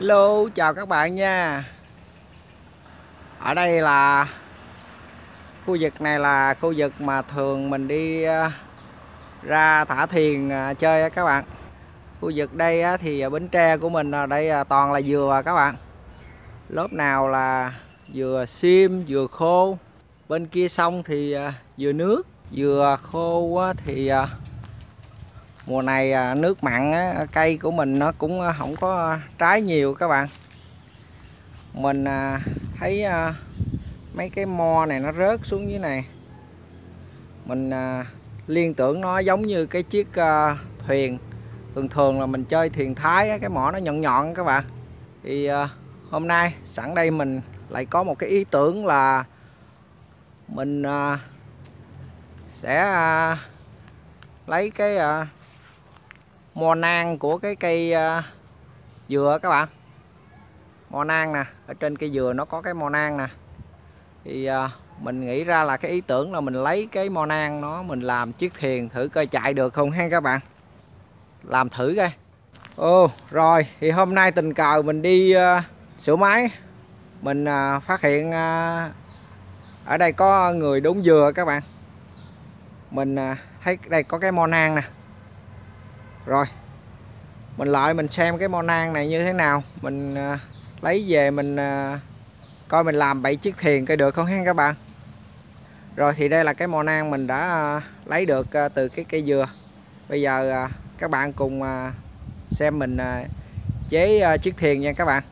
Hello, chào các bạn nha. Ở đây là Khu vực này là khu vực mà thường mình đi ờ, ra thả thuyền ờ, chơi á các bạn. Khu vực đây thì bến tre của mình đây ờ, toàn là dừa các bạn. Lớp nào là dừa xiêm, dừa khô. Bên kia sông thì dừa nước. Dừa khô thì mùa này à, nước mặn cây của mình nó cũng à, không có trái nhiều các bạn. Mình à, thấy mấy cái mo này nó rớt xuống dưới này. Mình liên tưởng nó giống như cái chiếc thuyền. Thường thường là mình chơi thuyền thái cái mỏ nó nhọn nhọn các bạn. Thì hôm nay, sẵn đây mình lại có một cái ý tưởng là mình sẽ lấy cái mo nang của cái cây uh, dừa các bạn. Mo nang nè ở trên cây dừa nó có cái mo nang nè. Thì uh, mình nghĩ ra là cái ý tưởng là mình lấy cái mo nang nó mình làm chiếc thuyền thử coi chạy được không ha các bạn. Làm thử coi. Ô rồi thì hôm nay tình cờ mình đi uh, sửa máy. Mình uh, phát hiện uh, ở đây có người đốn dừa các bạn. Mình uh, thấy đây có cái mo nang nè rồi mình lại mình xem cái monang này như thế nào. Mình à, lấy về mình à, coi mình làm bảy chiếc thuyền coi được không ha các bạn. Rồi thì đây là cái monang mình đã à, lấy được à, từ cái cây dừa. Bây giờ à, các bạn cùng à, xem mình à, chế à, chiếc thuyền nha các bạn.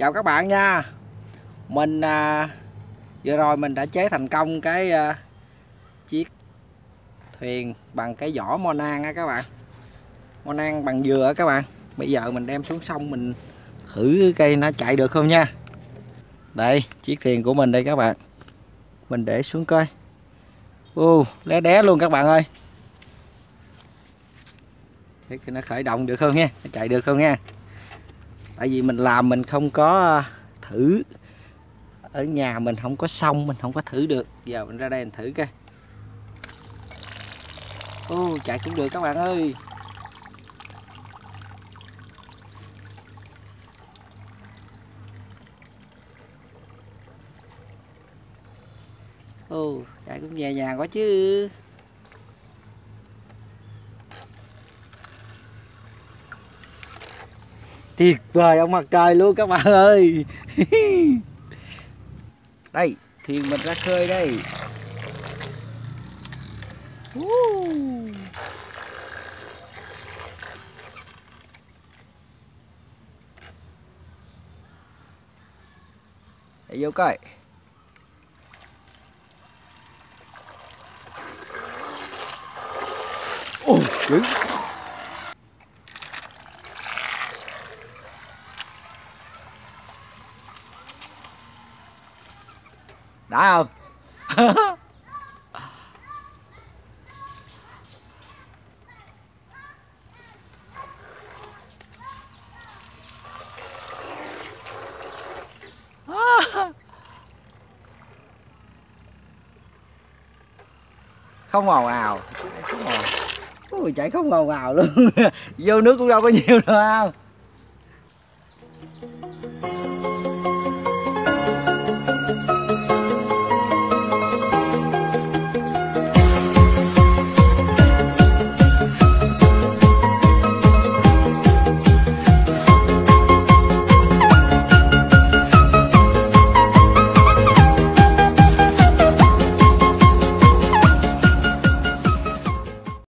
Chào các bạn nha. Mình à, vừa rồi mình đã chế thành công cái à, chiếc thuyền bằng cái vỏ monan á các bạn. Monan bằng dừa các bạn. Bây giờ mình đem xuống sông mình thử cây nó chạy được không nha. Đây chiếc thuyền của mình đây các bạn. Mình để xuống coi. U lé đé luôn các bạn ơi. Thế cái nó khởi động được không nha? Nó chạy được không nha? Tại vì mình làm mình không có ờ, thử. Ở nhà mình không có xong, mình không có thử được. Giờ mình ra đây mình thử coi. Ô, chạy cũng được các bạn ơi. Ô, chạy cũng nhẹ nhàng quá chứ. Tuyệt vời ông mặt trời luôn các bạn ơi. Đây thuyền mình ra khơi đây. Để vô coi. Ôi oh, đã không ồn ào. Không ồn ui, chạy không ồn ào luôn. Vô nước cũng đâu có nhiều đâu không